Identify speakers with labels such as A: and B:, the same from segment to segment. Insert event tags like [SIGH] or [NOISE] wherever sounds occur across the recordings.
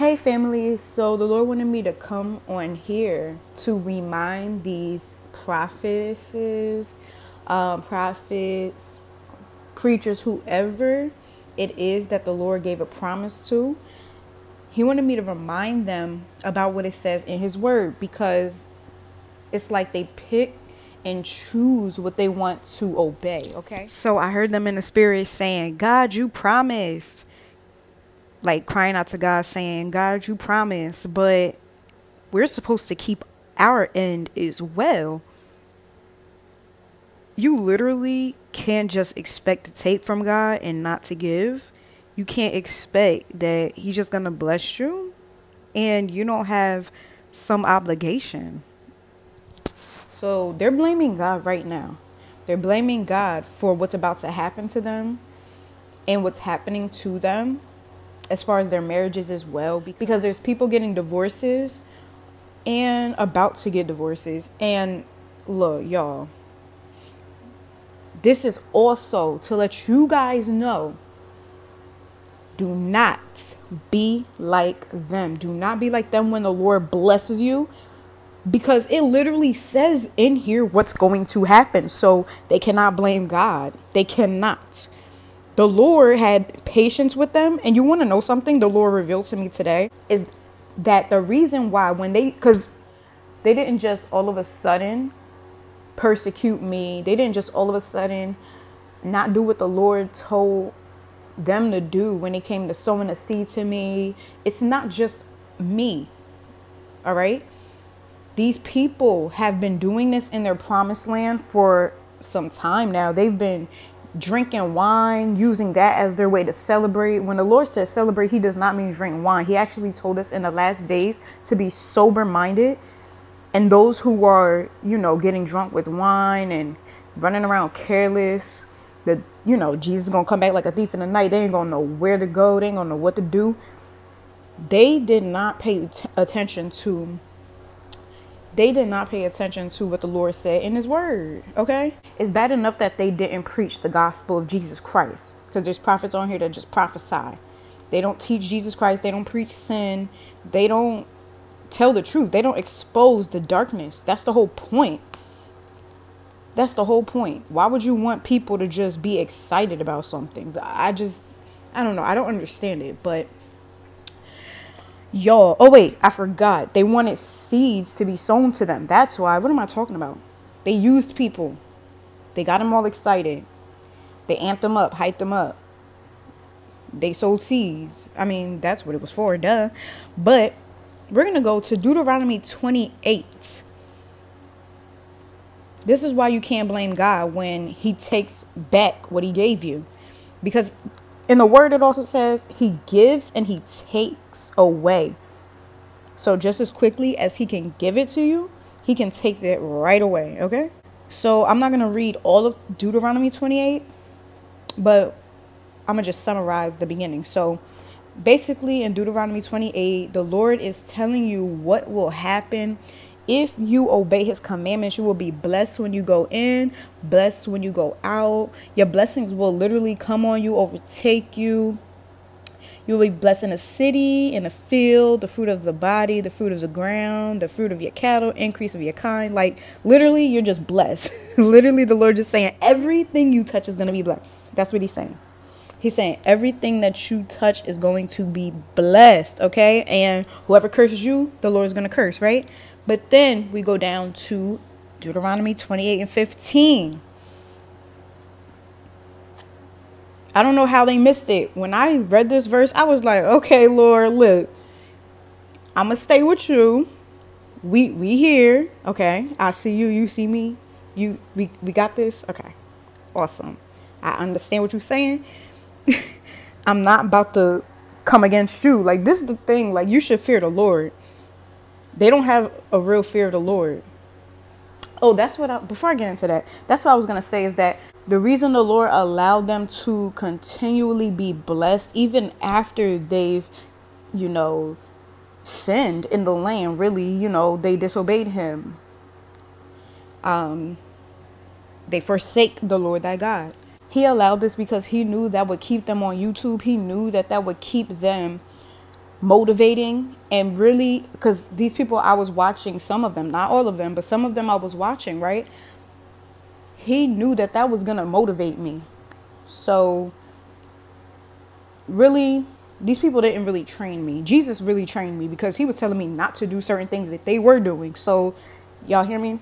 A: Hey, family. So, the Lord wanted me to come on here to remind these prophetesses, um, prophets, preachers, whoever it is that the Lord gave a promise to. He wanted me to remind them about what it says in His Word because it's like they pick and choose what they want to obey, okay? So I heard them in the spirit saying, God, you promised like crying out to God saying, God, you promised, but we're supposed to keep our end as well. You literally can't just expect to take from God and not to give. You can't expect that He's just going to bless you and you don't have some obligation. So they're blaming God right now. They're blaming God for what's about to happen to them and what's happening to them as far as their marriages as well because there's people getting divorces and about to get divorces. And look y'all this is also to let you guys know do not be like them. Do not be like them when the lord blesses you because it literally says in here what's going to happen. So they cannot blame god. They cannot the Lord had patience with them. And you want to know something the Lord revealed to me today is that the reason why, when they, because they didn't just all of a sudden persecute me, they didn't just all of a sudden not do what the Lord told them to do when it came to sowing a seed to me. It's not just me. All right. These people have been doing this in their promised land for some time now. They've been drinking wine, using that as their way to celebrate. When the Lord says celebrate, He does not mean drink wine. He actually told us in the last days to be sober minded. And those who are, you know, getting drunk with wine and running around careless, that, you know, Jesus is going to come back like a thief in the night. They ain't going to know where to go, they ain't going to know what to do. They did not pay t- attention to they did not pay attention to what the Lord said in His Word. Okay? It's bad enough that they didn't preach the gospel of Jesus Christ because there's prophets on here that just prophesy. They don't teach Jesus Christ, they don't preach sin, they don't tell the truth, they don't expose the darkness. That's the whole point. That's the whole point. Why would you want people to just be excited about something? I just, I don't know. I don't understand it, but Y'all, oh wait, I forgot. They wanted seeds to be sown to them. That's why. What am I talking about? They used people. They got them all excited. They amped them up, hyped them up. They sold seeds. I mean, that's what it was for, duh. But we're going to go to Deuteronomy 28. This is why you can't blame God when he takes back what he gave you. Because in the word, it also says he gives and he takes away. So just as quickly as he can give it to you, he can take that right away. Okay. So I'm not going to read all of Deuteronomy 28, but I'm going to just summarize the beginning. So basically, in Deuteronomy 28, the Lord is telling you what will happen if you obey his commandments, you will be blessed when you go in, blessed when you go out. Your blessings will literally come on you, overtake you. You will be blessed in the city, in the field, the fruit of the body, the fruit of the ground, the fruit of your cattle, increase of your kind. Like literally, you're just blessed. [LAUGHS] literally, the Lord just saying everything you touch is going to be blessed. That's what He's saying. He's saying everything that you touch is going to be blessed, okay? And whoever curses you, the Lord is going to curse, right? But then we go down to Deuteronomy 28 and 15. I don't know how they missed it. When I read this verse, I was like, okay, Lord, look, I'm going to stay with you. We we here, okay? I see you, you see me. You we we got this. Okay. Awesome. I understand what you're saying. [LAUGHS] I'm not about to come against you. Like this is the thing, like you should fear the Lord they don't have a real fear of the Lord. Oh, that's what I, before I get into that, that's what I was going to say is that the reason the Lord allowed them to continually be blessed, even after they've, you know, sinned in the land, really, you know, they disobeyed Him. Um, they forsake the Lord thy God. He allowed this because He knew that would keep them on YouTube. He knew that that would keep them motivating and really because these people I was watching some of them not all of them but some of them I was watching right? He knew that that was going to motivate me. So really these people didn't really train me. Jesus really trained me because he was telling me not to do certain things that they were doing. So y'all hear me?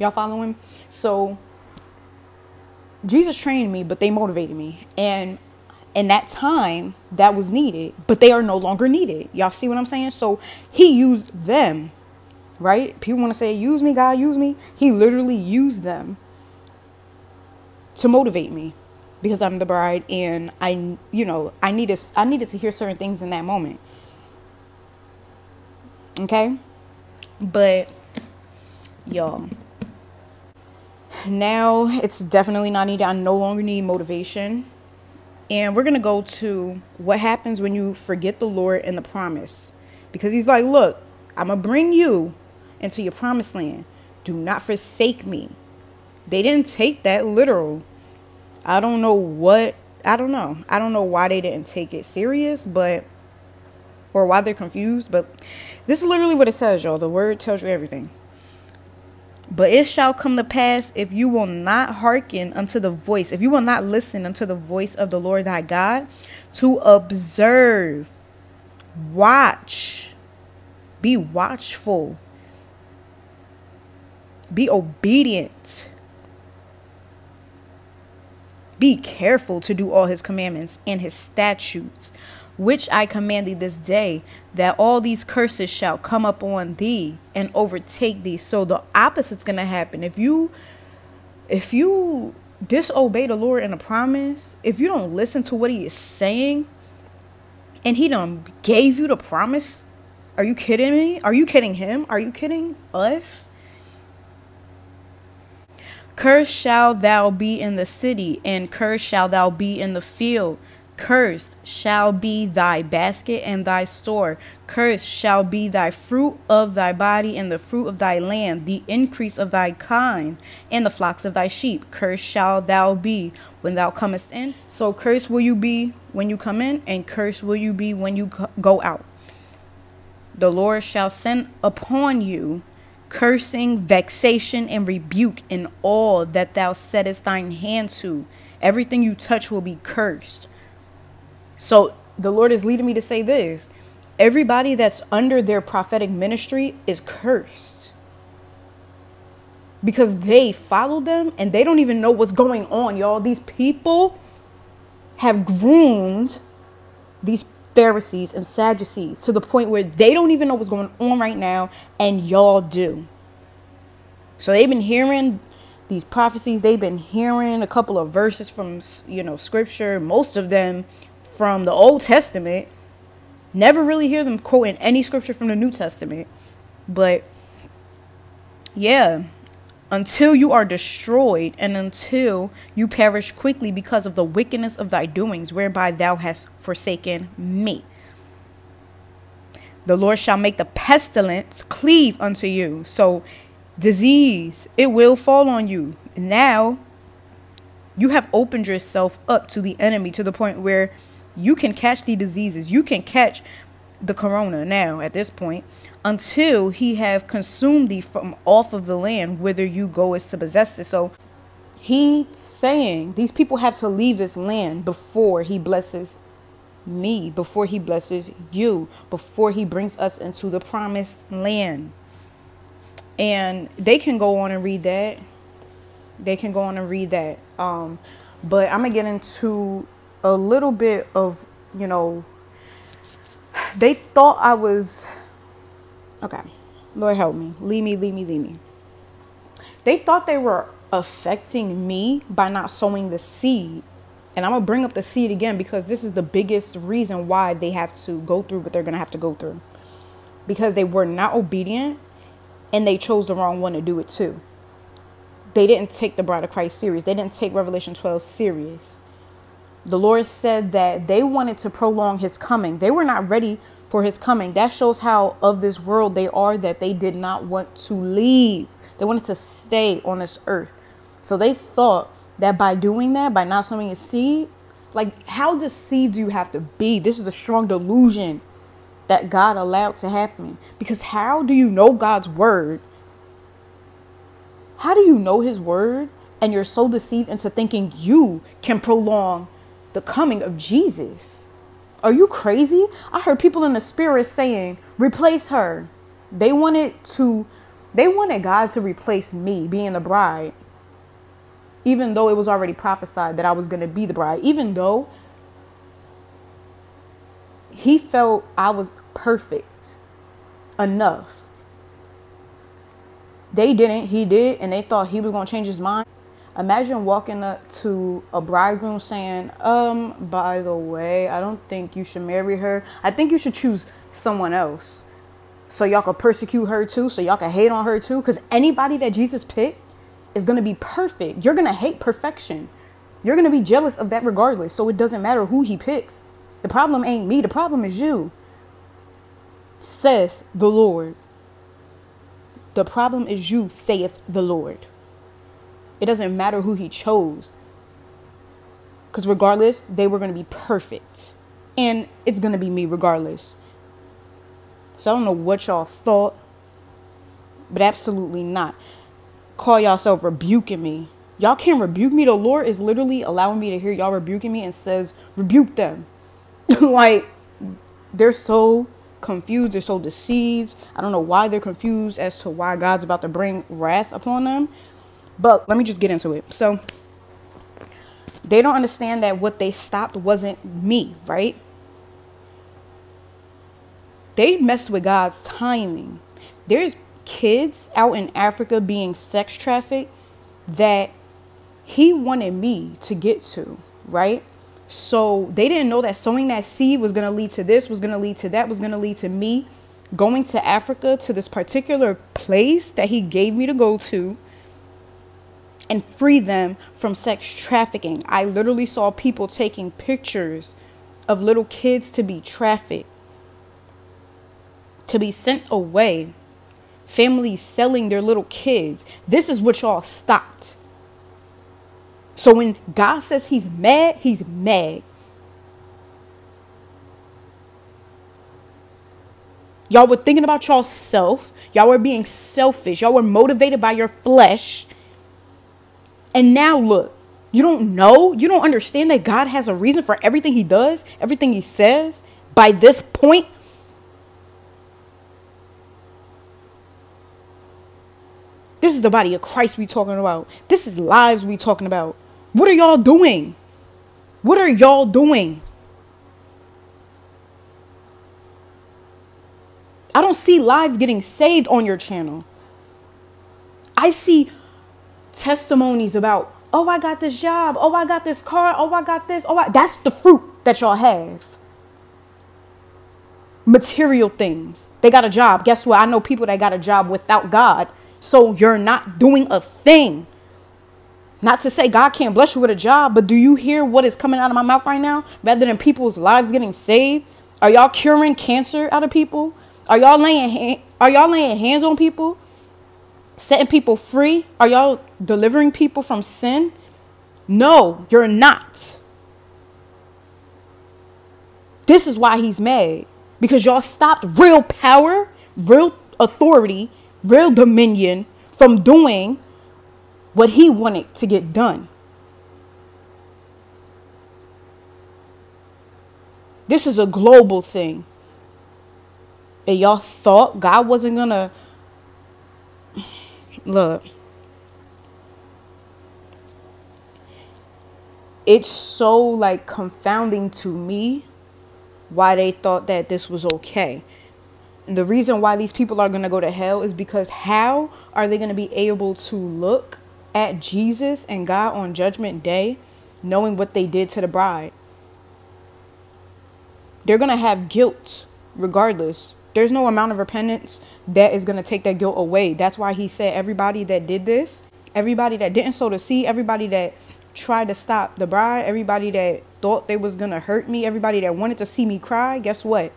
A: Y'all following? Him. so Jesus trained me but they motivated me and in that time that was needed, but they are no longer needed. Y'all see what I'm saying? So he used them, right? People want to say, use me, God, use me. He literally used them to motivate me because I'm the bride and I, you know, I needed, I needed to hear certain things in that moment. Okay. But y'all, now it's definitely not needed. I no longer need motivation and we're going to go to what happens when you forget the Lord and the promise. Because he's like, look, I'm going to bring you into your promised land. Do not forsake me. They didn't take that literal. I don't know what, I don't know. I don't know why they didn't take it serious, but, or why they're confused, but this is literally what it says, y'all. The word tells you everything. But it shall come to pass if you will not hearken unto the voice, if you will not listen unto the voice of the Lord thy God, to observe, watch, be watchful, be obedient, be careful to do all his commandments and his statutes which I command thee this day, that all these curses shall come up on thee and overtake thee. So the opposite's gonna happen. If you if you disobey the Lord in a promise, if you don't listen to what he is saying, and he done gave you the promise, are you kidding me? Are you kidding him? Are you kidding us? Cursed shall thou be in the city, and cursed shall thou be in the field. Cursed shall be thy basket and thy store. Cursed shall be thy fruit of thy body and the fruit of thy land, the increase of thy kind, and the flocks of thy sheep. Cursed shall thou be when thou comest in. So cursed will you be when you come in, and cursed will you be when you go out. The Lord shall send upon you cursing, vexation, and rebuke in all that thou settest thine hand to. Everything you touch will be cursed. So the Lord is leading me to say this everybody that's under their prophetic ministry is cursed because they follow them and they don't even know what's going on, y'all. These people have groomed these Pharisees and Sadducees to the point where they don't even know what's going on right now, and y'all do. So they've been hearing these prophecies, they've been hearing a couple of verses from, you know, scripture, most of them from the Old Testament. Never really hear them quoting any scripture from the New Testament. But yeah, until you are destroyed and until you perish quickly because of the wickedness of thy doings, whereby thou hast forsaken me. The Lord shall make the pestilence cleave unto you. So, disease, it will fall on you. Now, you have opened yourself up to the enemy to the point where you can catch the diseases. You can catch the corona now at this point until he have consumed thee from off of the land whither you go is to possess it. So he saying these people have to leave this land before he blesses me, before he blesses you, before he brings us into the promised land. And they can go on and read that. They can go on and read that. Um, but I'm gonna get into a little bit of, you know, they thought I was okay. Lord help me. Leave me, leave me, leave me. They thought they were affecting me by not sowing the seed. And I'm going to bring up the seed again because this is the biggest reason why they have to go through what they're going to have to go through. Because they were not obedient and they chose the wrong one to do it too. They didn't take the bride of Christ serious. They didn't take Revelation 12 serious the Lord said that they wanted to prolong his coming. They were not ready for his coming. That shows how of this world they are that they did not want to leave. They wanted to stay on this earth. So they thought that by doing that, by not sowing a seed, like how deceived do you have to be? This is a strong delusion. that God allowed to happen. Because how do you know God's word? How do you know his word and you're so deceived into thinking you can prolong the coming of Jesus? Are you crazy? I heard people in the spirit saying, replace her. They wanted to, they wanted God to replace me being the bride, even though it was already prophesied that I was going to be the bride, even though he felt I was perfect enough. They didn't, he did, and they thought he was going to change his mind. Imagine walking up to a bridegroom saying, um, by the way, I don't think you should marry her. I think you should choose someone else. So y'all can persecute her too, so y'all can hate on her too. Because anybody that Jesus picked is going to be perfect. You're going to hate perfection. You're going to be jealous of that regardless. So it doesn't matter who he picks. The problem ain't me, the problem is you. Saith the Lord. The problem is you, saith the Lord. It doesn't matter who he chose. Because regardless, they were going to be perfect. And it's going to be me regardless. So I don't know what y'all thought, but absolutely not. Call yourself rebuking me. Y'all can't rebuke me. The Lord is literally allowing me to hear y'all rebuking me and says, rebuke them. [LAUGHS] like, they're so confused. They're so deceived. I don't know why they're confused as to why God's about to bring wrath upon them. But let me just get into it. So they don't understand that what they stopped wasn't me, right? They messed with God's timing. There's kids out in Africa being sex trafficked that he wanted me to get to, right? So they didn't know that sowing that seed was going to lead to this, was going to lead to that, was going to lead to me going to Africa to this particular place that he gave me to go to and free them from sex trafficking. I literally saw people taking pictures of little kids to be trafficked, to be sent away, families selling their little kids. This is what y'all stopped. So when God says he's mad, he's mad. Y'all were thinking about y'all self. Y'all were being selfish. Y'all were motivated by your flesh and now look, you don't know, you don't understand that God has a reason for everything he does, everything he says by this point. This is the body of Christ we talking about. This is lives we talking about. What are y'all doing? What are y'all doing? I don't see lives getting saved on your channel. I see testimonies about, oh, I got this job. Oh, I got this car. Oh, I got this. Oh, I... that's the fruit that y'all have. Material things. They got a job. Guess what? I know people that got a job without God. So you're not doing a thing. Not to say God can't bless you with a job, but do you hear what is coming out of my mouth right now? Rather than people's lives getting saved, are y'all curing cancer out of people? Are y'all laying are y'all laying hands on people? Setting people free? Are y'all delivering people from sin? No, you're not. This is why he's mad. Because y'all stopped real power, real authority, real dominion from doing what he wanted to get done. This is a global thing. And y'all thought God wasn't going to look. It's so like confounding to me why they thought that this was okay. And the reason why these people are going to go to hell is because how are they going to be able to look at Jesus and God on judgment day knowing what they did to the bride? They're going to have guilt regardless there's no amount of repentance that is going to take that guilt away. That's why he said everybody that did this, everybody that didn't sow the seed, everybody that tried to stop the bride, everybody that thought they was going to hurt me, everybody that wanted to see me cry, guess what?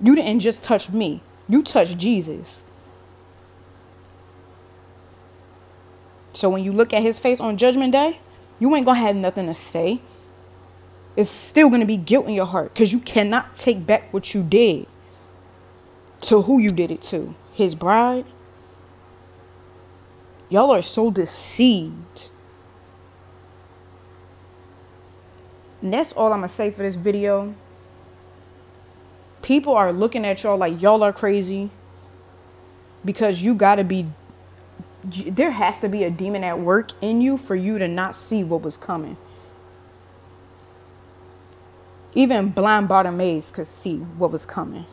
A: You didn't just touch me. You touched Jesus. So when you look at his face on judgment day, you ain't going to have nothing to say. It's still going to be guilt in your heart because you cannot take back what you did to who you did it to. His bride. Y'all are so deceived. And that's all I'm to say for this video. People are looking at y'all like y'all are crazy because you got to be there has to be a demon at work in you for you to not see what was coming. Even blind Bartimaeus could see what was coming.